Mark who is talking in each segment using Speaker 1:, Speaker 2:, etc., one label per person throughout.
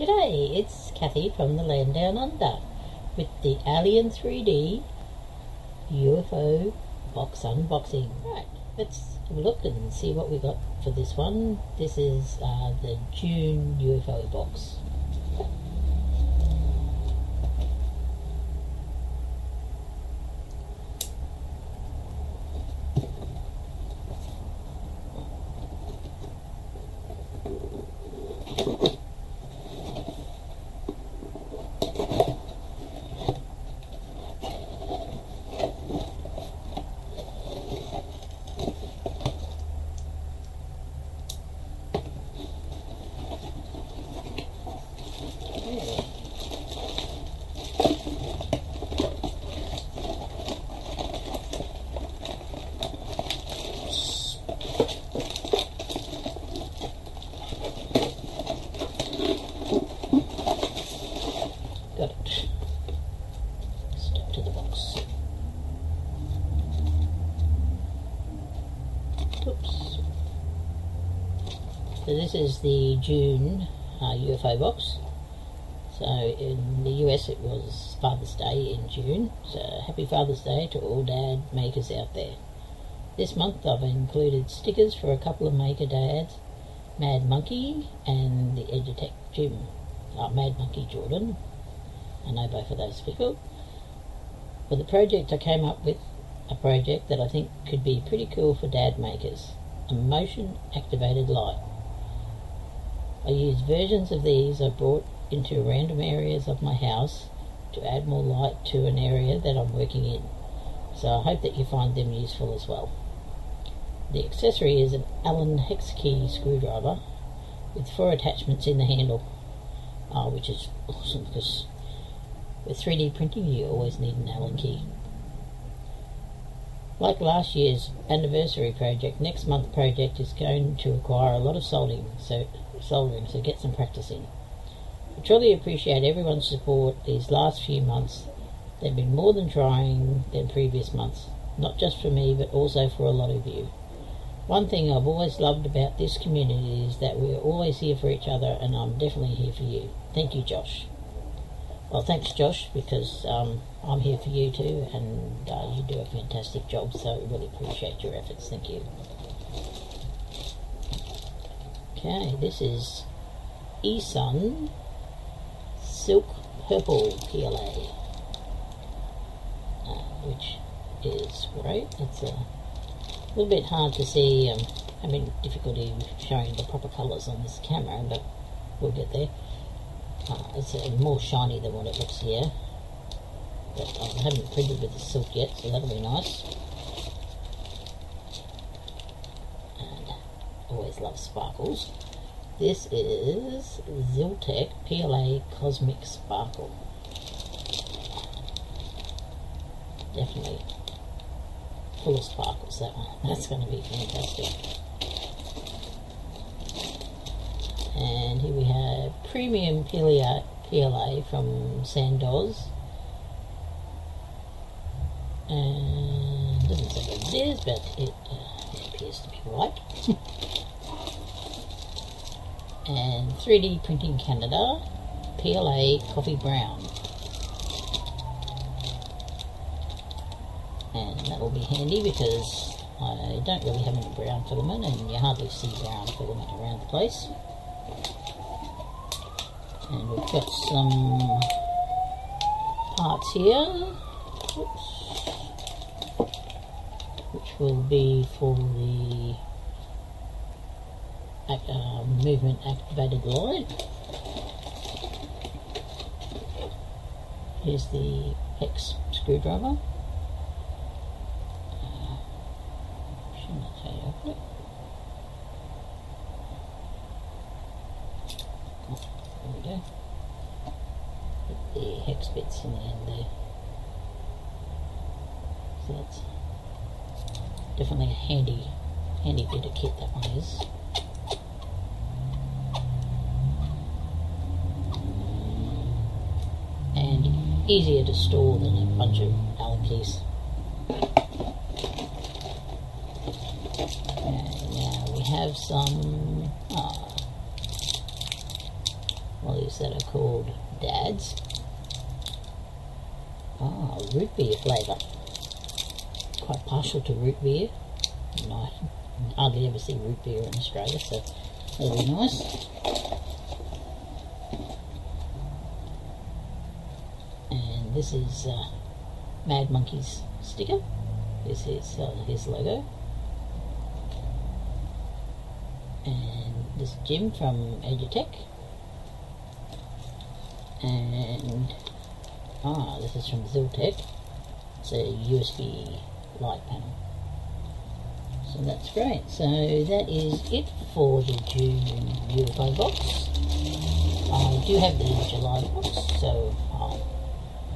Speaker 1: G'day, it's Cathy from the Land Down Under with the Alien 3D UFO box unboxing. Right, let's have a look and see what we got for this one. This is uh, the June UFO box. Got it. Step to the box. Oops. So this is the June uh, UFO box. So in the US it was Father's Day in June. So happy Father's Day to all dad makers out there. This month I've included stickers for a couple of maker dads, Mad Monkey and the Edutech Jim. Uh, Mad Monkey Jordan, I know both of those people. For the project, I came up with a project that I think could be pretty cool for dad makers a motion activated light. I used versions of these I brought into random areas of my house to add more light to an area that I'm working in. So I hope that you find them useful as well. The accessory is an Allen hex key screwdriver with four attachments in the handle, uh, which is awesome because with 3D printing, you always need an Allen key. Like last year's anniversary project, next month's project is going to require a lot of soldering, so soldering, so get some practice in. I truly appreciate everyone's support these last few months. They've been more than trying than previous months, not just for me, but also for a lot of you. One thing I've always loved about this community is that we're always here for each other, and I'm definitely here for you. Thank you, Josh. Well, thanks, Josh, because um, I'm here for you too, and uh, you do a fantastic job, so I really appreciate your efforts. Thank you. Okay, this is eSun Silk Purple PLA, uh, which is great. It's a little bit hard to see. Um, having difficulty showing the proper colours on this camera, but we'll get there. Uh, it's uh, more shiny than what it looks here. But I haven't printed with the silk yet, so that'll be nice. And always love sparkles. This is Zyltech PLA Cosmic Sparkle. Definitely full of sparkles, that one. That's going to be fantastic. And here we have Premium PLA, PLA from Sandoz. And doesn't say what it is, but it, uh, it appears to be white. and 3D Printing Canada PLA Coffee Brown. And that will be handy because I don't really have any brown filament and you hardly see brown filament around the place. And we've got some parts here, Oops. which will be for the uh, movement activated light. Here's the hex screwdriver. Uh, shouldn't I tell you open it? There we go. Put the hex bits in the end there. So that's definitely a handy, handy bit of kit that one is. And easier to store than a bunch of Allen keys. And now we have some uh, well sleeves that are called Dad's. Ah, root beer flavour. Quite partial to root beer. And I hardly ever see root beer in Australia, so that'll be nice. And this is uh, Mad Monkey's sticker. This is uh, his logo. And this is Jim from Edutech. And ah, this is from Zyltech. It's a USB light panel. So that's great. So that is it for the June UFO box. I do have the July box, so I'll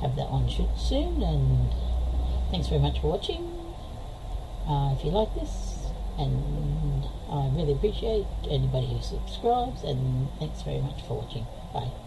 Speaker 1: have that shoot soon. And thanks very much for watching. Uh, if you like this, and I really appreciate anybody who subscribes. And thanks very much for watching. Bye.